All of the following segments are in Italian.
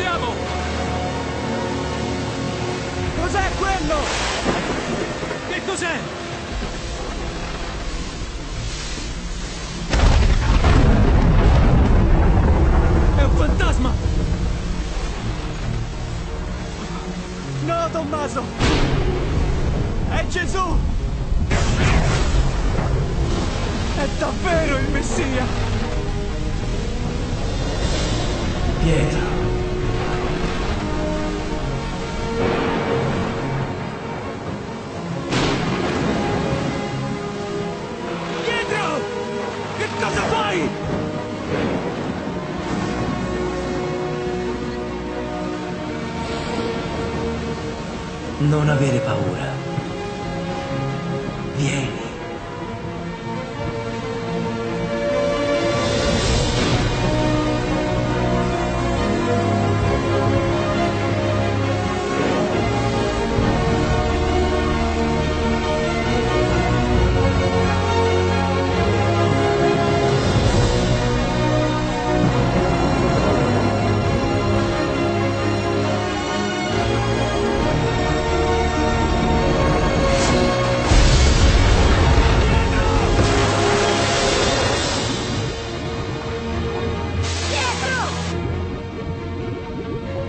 siamo? Cos'è quello? Che cos'è? È un fantasma! No, Tommaso! È Gesù! È davvero il Messia! Pietro. Non avere paura. Vieni.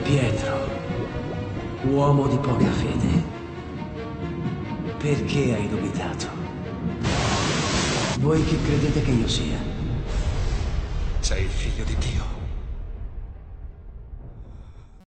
Pietro, uomo di poca fede. Perché hai dubitato? Voi chi credete che io sia? Sei il figlio di Dio.